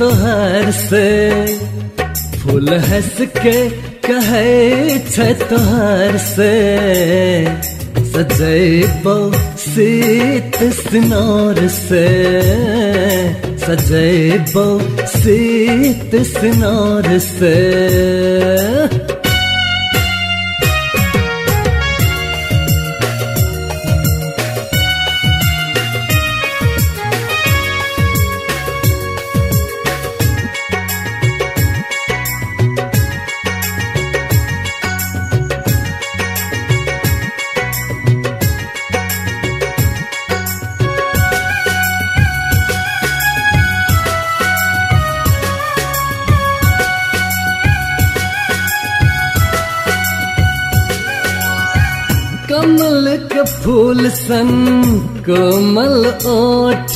तोहर से फूल हंस के कहे छ से। सजैबो सीत सिनोर से। सजैबो सीत सिनोर से। सन कोमल ओठ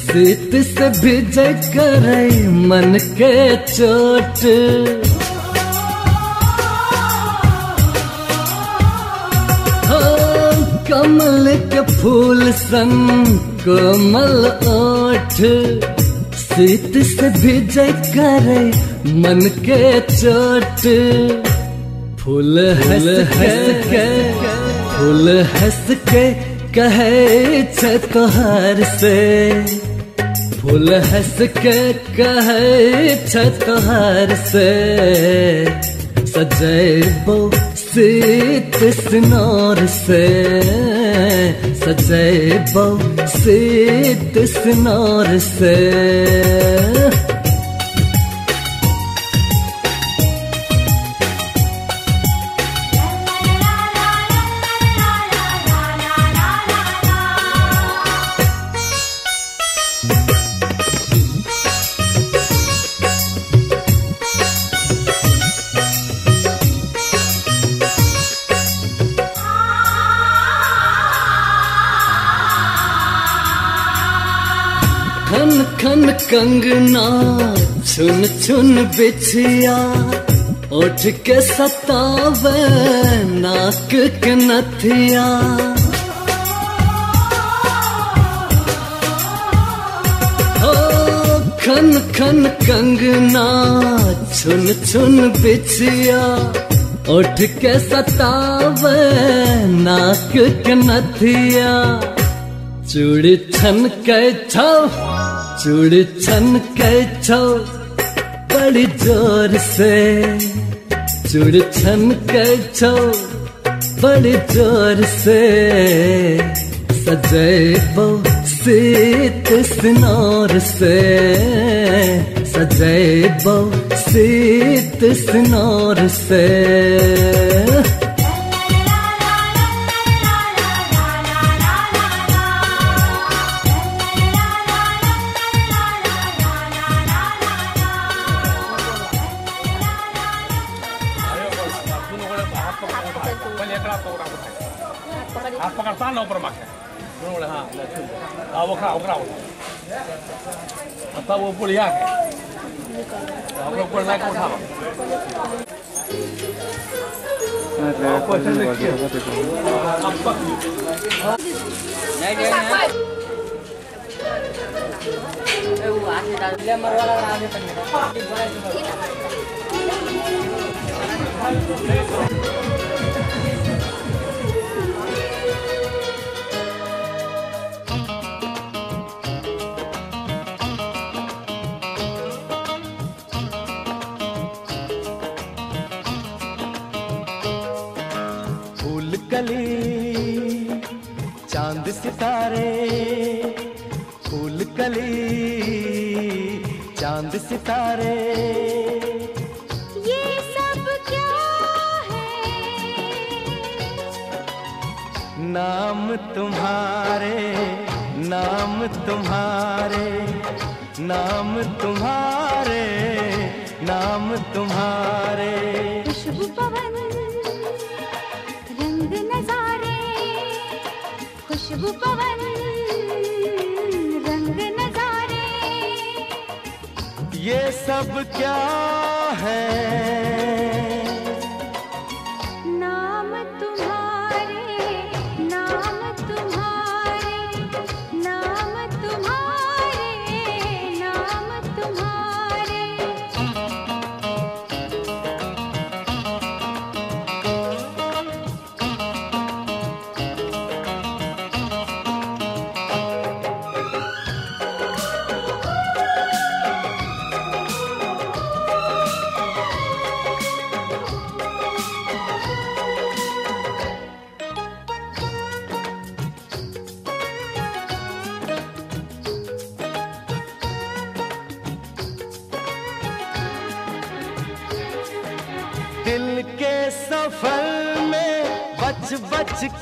शीत से भिज करे मन के चोट। कमल के फूल सन कोमल ओठ शीत से भिज करे मन के चोट। फूल हल हंस के फूल हंस के कहे छ से। फूल हंस के कहे छ से। सजैबो सीत सिनोर से। सजैबो सीत सिनोर से। कंगना छुन छुन बिछिया, उठ के सतावे, नाक के नथिया। खन खन कंगना छुन छुन बिछिया, उठ के सतावे, नाक के नथिया। चूड़ी छन के छो चूड़ी छन के छो बड़ी ज़ोर से। चूड़ छन के छो बड़ी ज़ोर से। सजैबो सीत सिनोर से। सजैबो सीत सिनोर से। आता वो पुढे या आपलं पुढे नाही कोठा फूल सितारे फूल कली चाँद सितारे। ये सब क्या है? नाम तुम्हारे नाम तुम्हारे नाम तुम्हारे नाम तुम्हारे। खुशबू पवन खुशबू पवन रंग नजारे। ये सब क्या है?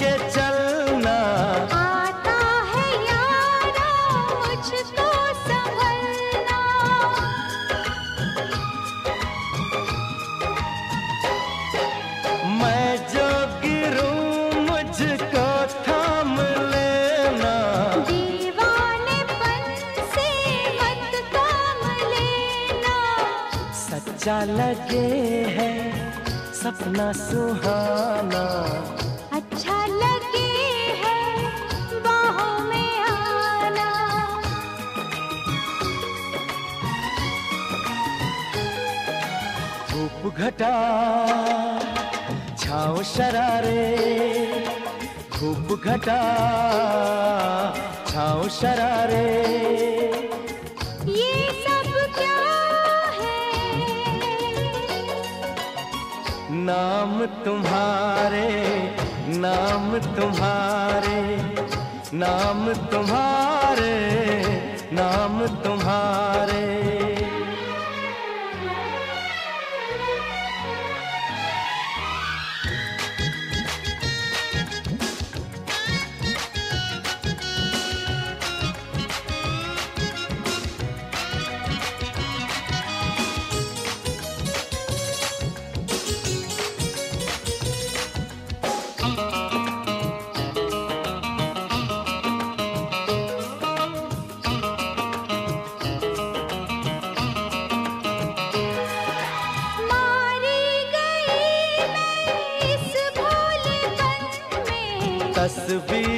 के चल be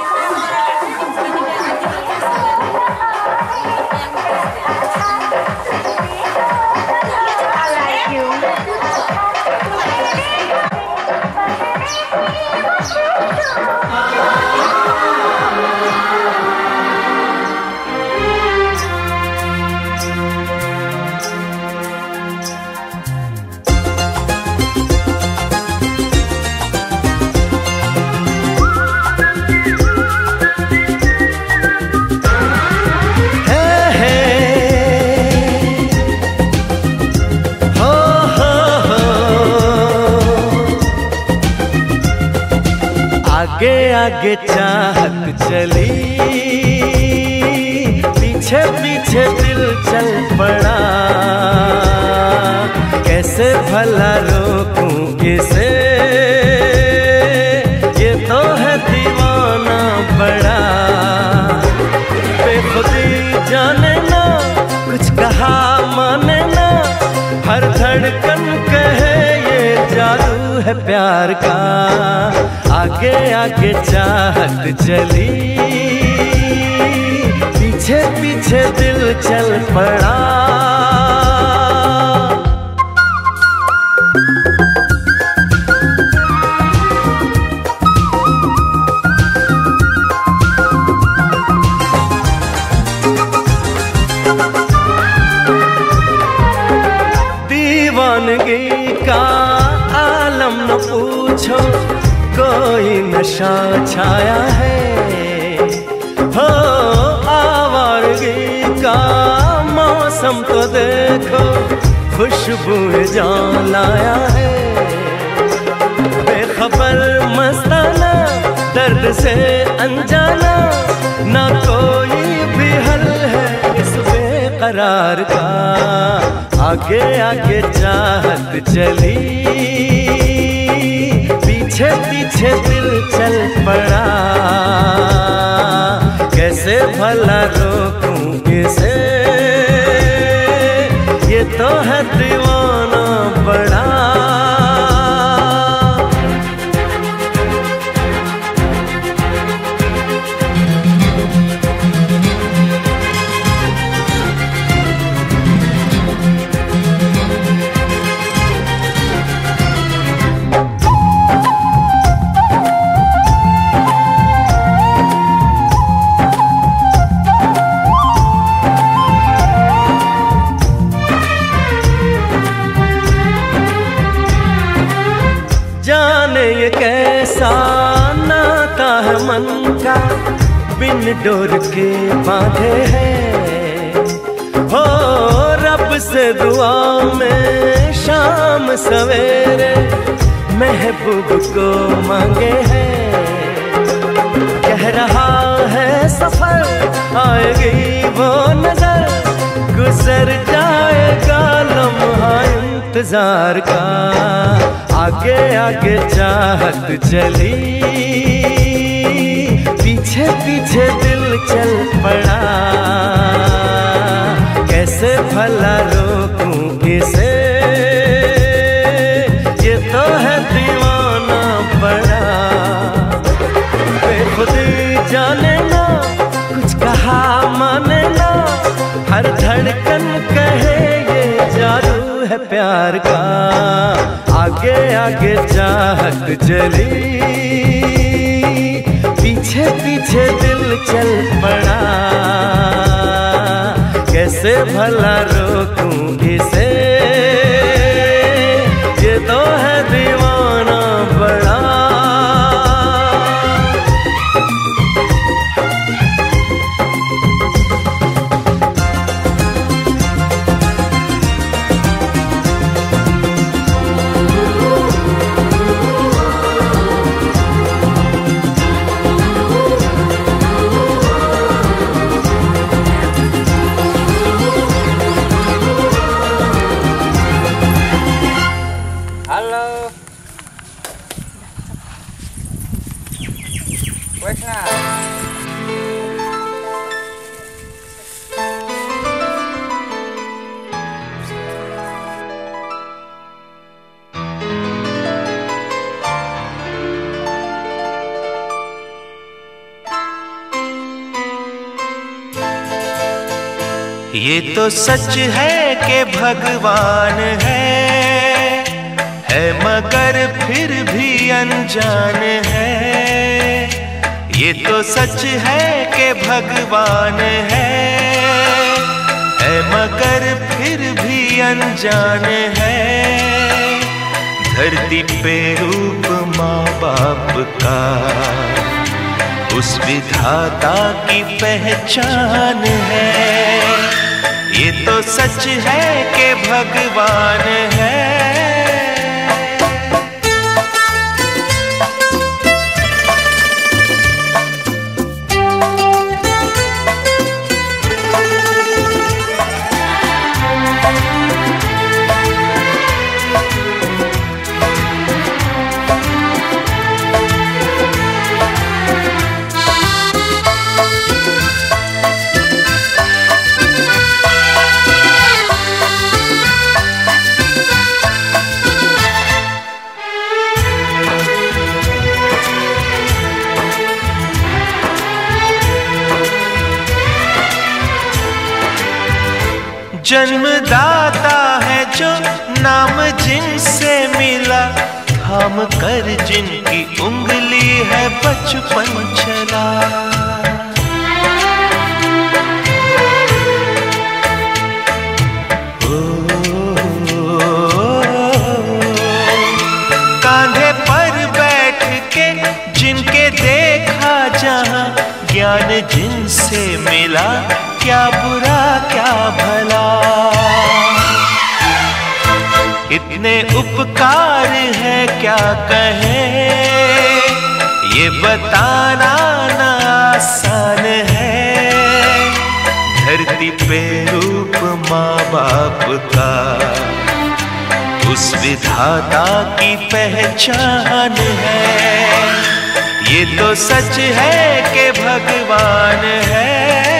Thank you. आगे आगे चाहत चली। पीछे पीछे दिल चल पड़ा। कैसे भला रोकूं किसे? ये तो है दीवाना बड़ा। बेखुदी जाने ना, कुछ कहा माने ना। हर है प्यार का आगे आगे चाहत चली। पीछे पीछे दिल चल पड़ा। नशा छाया है। हो आवारगी का मौसम तो देखो, खुशबू जान लाया है। बेखबर मस्ताना, दर्द से अनजाना, ना कोई भी हल है इस बेकरार का। आगे आगे चाहत चली। पीछे पीछे दिल चल पड़ा। कैसे भला रोकूं किसे ये तो है दीवाना बड़ा। मन का बिन डोर के बांधे हैं। हो रब से दुआ में शाम सवेरे महबूब को मांगे हैं। कह रहा है, सफ़र आएगी वो नज़र। गुजर जाएगा लम्हा इंतज़ार का। आगे आगे चाहत चली पीछे पीछे दिल चल पड़ा। कैसे भला रोकूं इसे? ये तो है दीवाना पड़ा। बेखुदी जाने ना, कुछ कहा माने ना। हर धड़कन कहे, ये जादू है प्यार का। आगे आगे चाहत दिल चल पड़ा। कैसे भला रोकूं इसे? ये तो है दीवाना ये तो सच है कि भगवान है है मगर फिर भी अनजान है। ये तो सच है कि भगवान है है मगर फिर भी अनजान है। धरती पे रूप माँ बाप का, उस विधाता की पहचान है। तो सच है कि भगवान है। जन्मदाता है जो नाम जिनसे मिला। हम कर जिनकी उंगली है बचपन चला कांधे पर बैठ के जिनके देखा जहाँ ज्ञान जिनसे मिला, क्या बुरा, क्या भला? इतने उपकार है क्या कहे? ये बताना ना आसान है। धरती पे रूप माँ बाप का, उस विधाता की पहचान है। ये तो सच है कि भगवान है।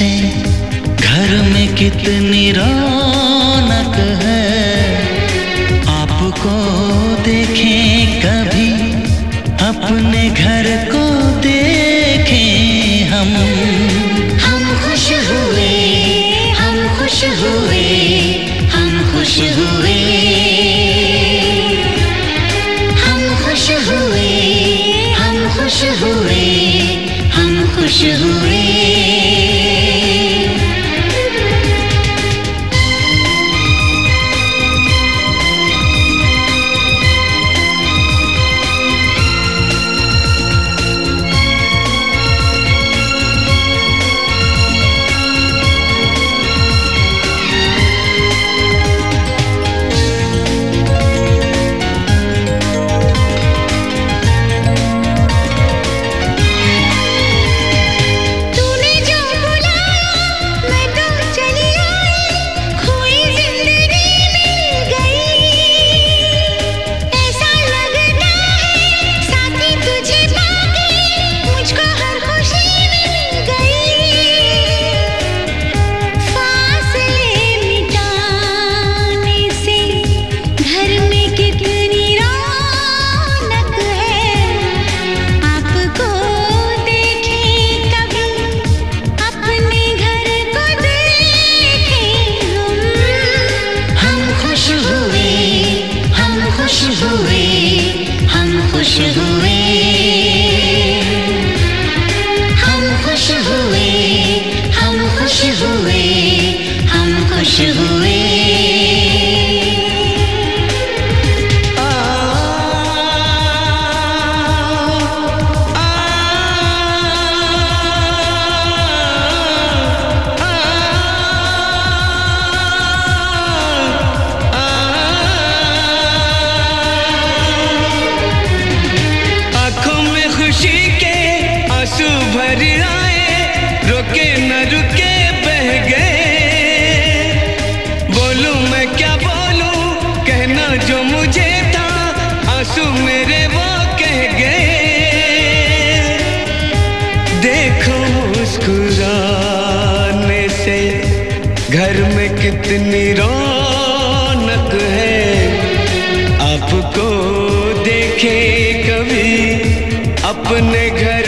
से घर में कितनी रात कितनी रौनक है। आपको देखे कभी अपने घर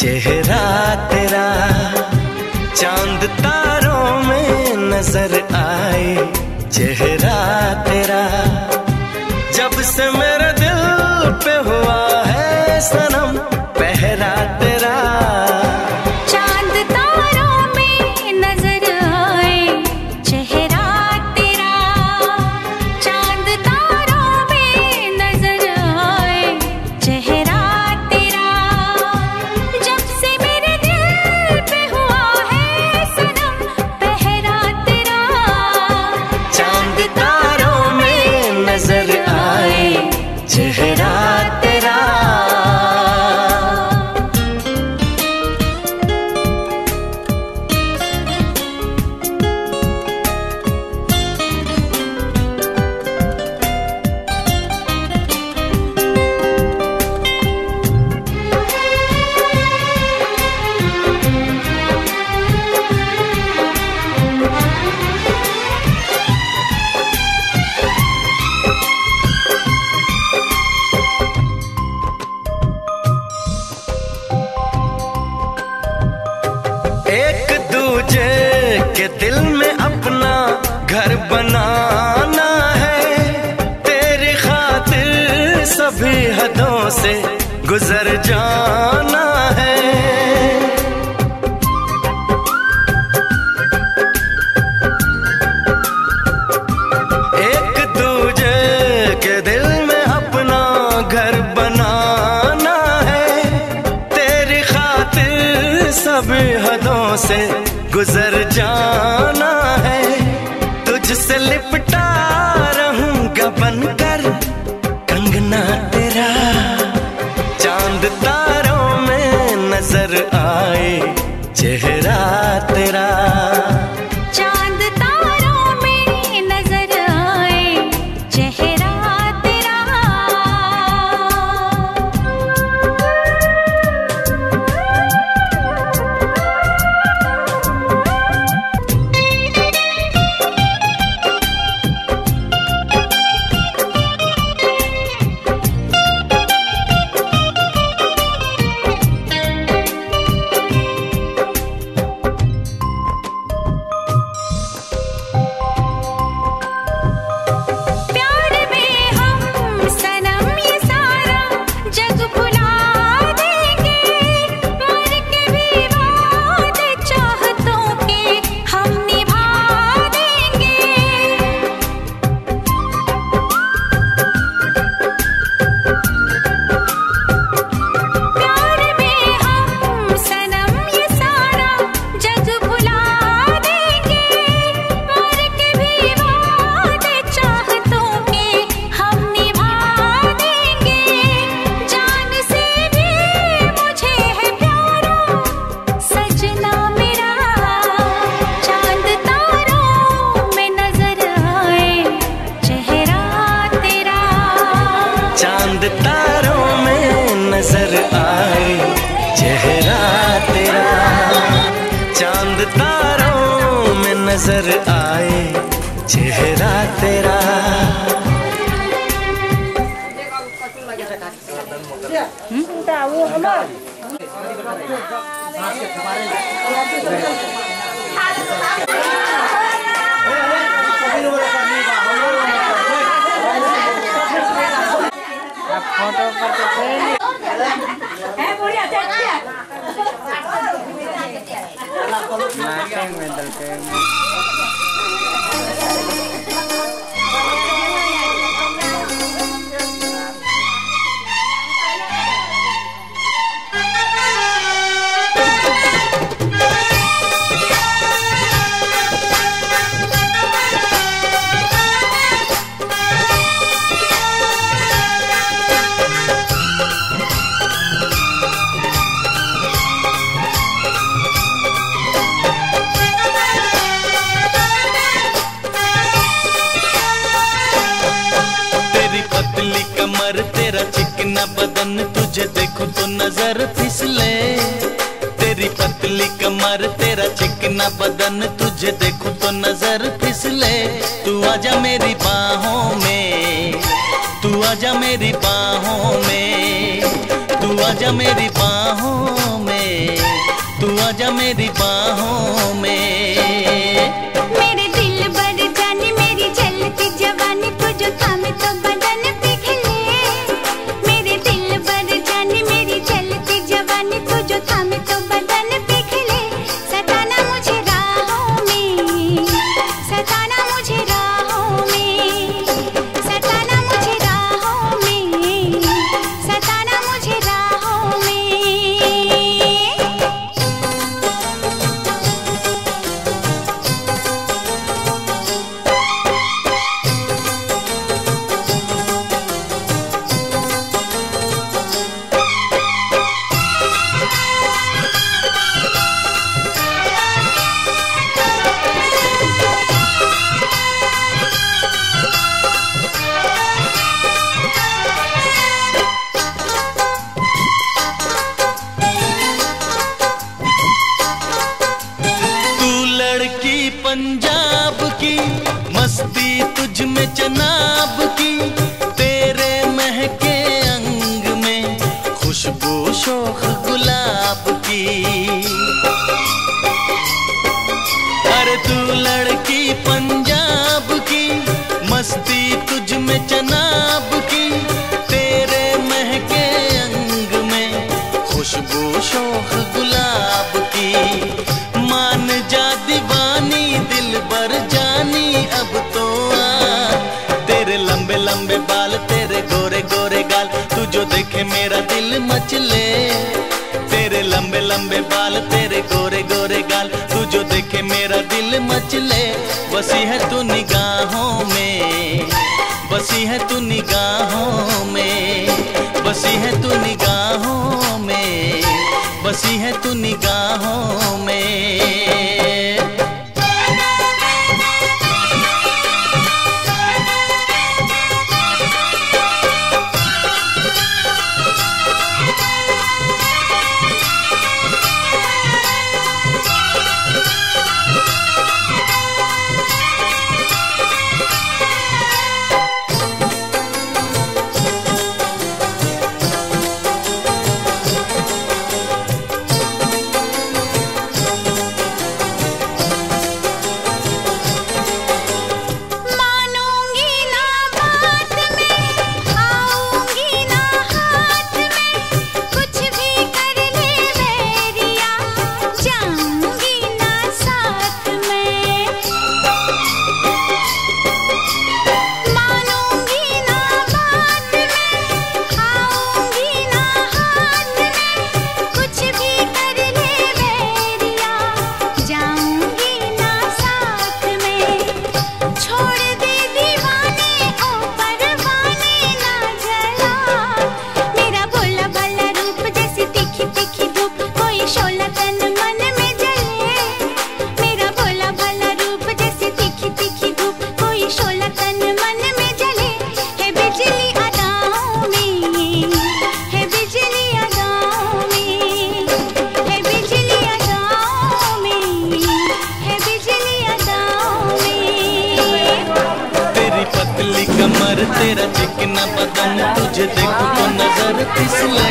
चेहरा तेरा चाँद तारों में नज़र आए। चेहरा तेरा जब से मेरा दिल पे हुआ है सनम घर जाना है तुझसे लिपटा रहूँगा बनकर। फ़ोटो पर तो थे नाटे में डलते तेरी तुझे देखो तो नज़र फिसले। तेरी पतली कमर, तेरा चिकना बदन, तुझे देखो तो नज़र फिसले। तू आजा मेरी बाहों में, तू आजा मेरी बाहों में, तू आजा मेरी बाहों में, तू आजा मेरी बाहों में। पंजाब की मस्ती तुझ में चनाब की। बसी है तू निगाहों में, बसी है तू निगाहों में, बसी है तू निगाहों में, बसी है तू निगाहों में। चिकना बदन तुझे देखो तो नज़र फिसले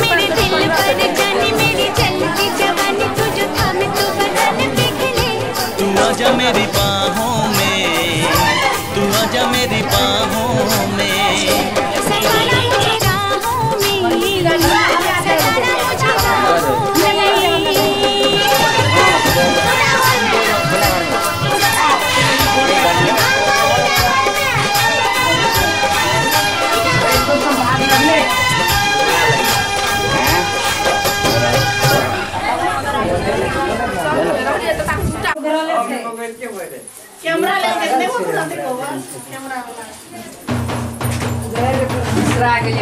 मेरे दिल पर जाने मेरी चलती जवानी तुझे थामे तो बदन पिघले। तू आजा मेरी बाहों में तू आजा मेरी बाहों में। सताना मुझे राहों में तेरे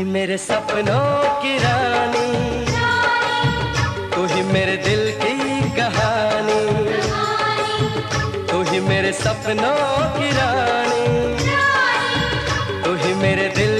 ही मेरे सपनों की रानी। तू ही मेरे दिल की कहानी। तू ही मेरे सपनों की रानी। तू ही मेरे दिल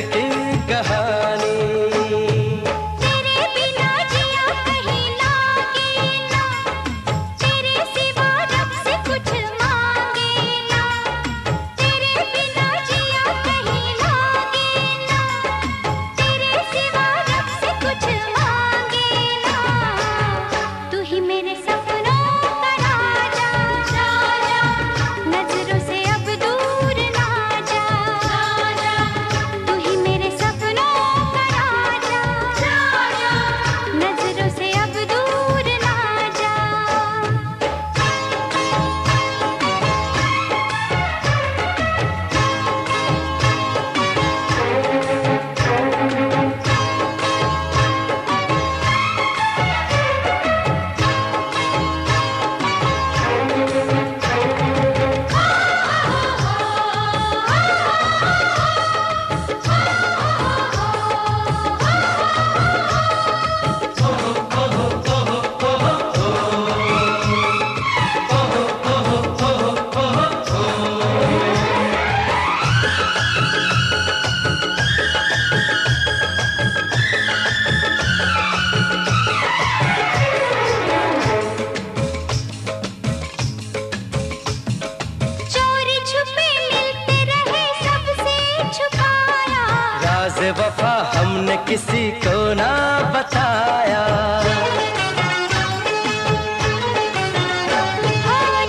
हमने किसी को ना बताया।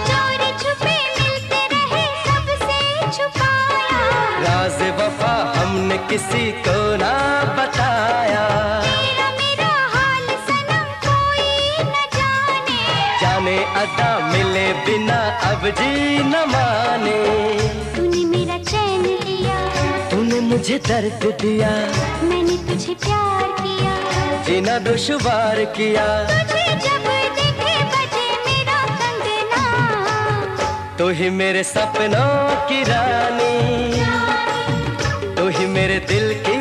चोरी छुपे मिलते रहे सबसे छुपाया। राज वफा हमने किसी को ना बताया। मेरा हाल सनम कोई न जाने। जाने अदा मिले बिना अब जी न माने। मुझे दर्द दिया। मैंने तुझे प्यार किया। जीना दुश्वार किया। तुझे जब देखे बजे मेरा कंगना। तू ही मेरे सपनों की रानी। तू ही मेरे दिल की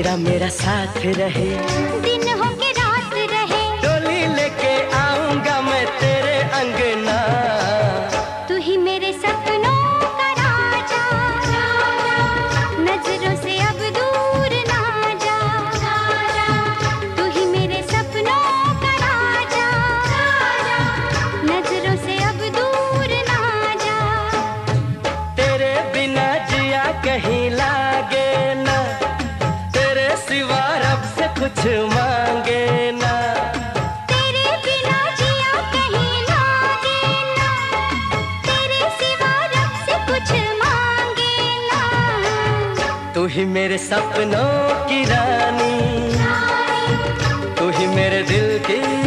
तेरा मेरा साथ रहे। दिन हो कुछ मांगे ना। तेरे बिना जिया कहीं ना। तेरे सिवा रब से कुछ मांगे ना। तू ही मेरे सपनों की रानी। तू ही मेरे दिल की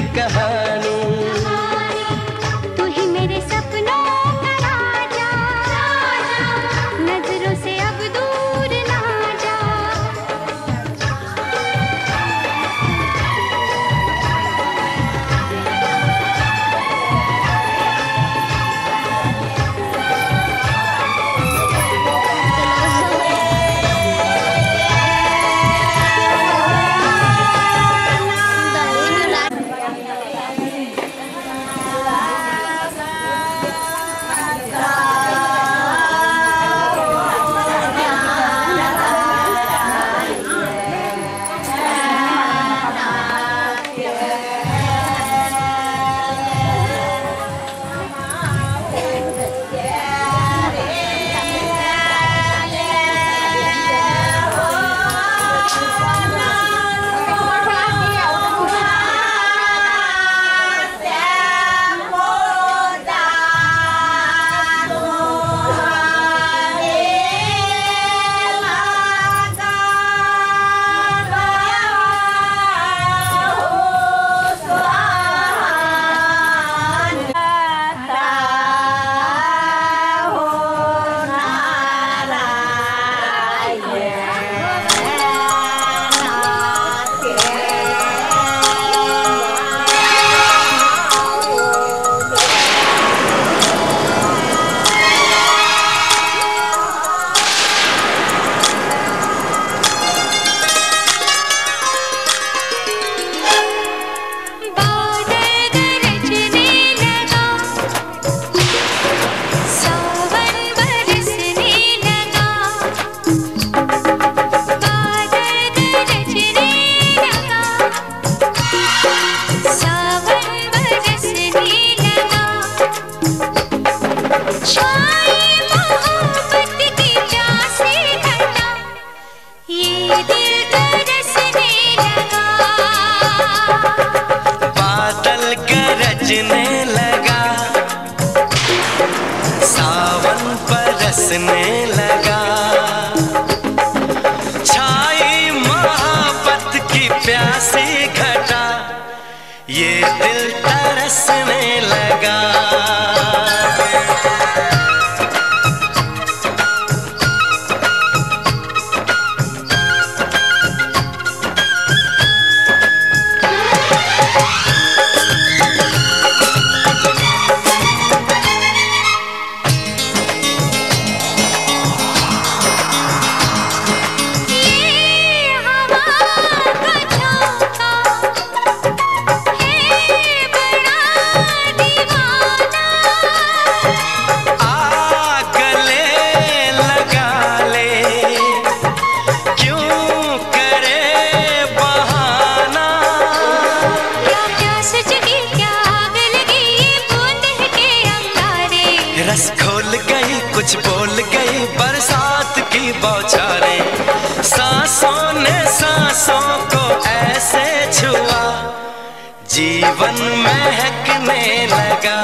जीवन महकने लगा।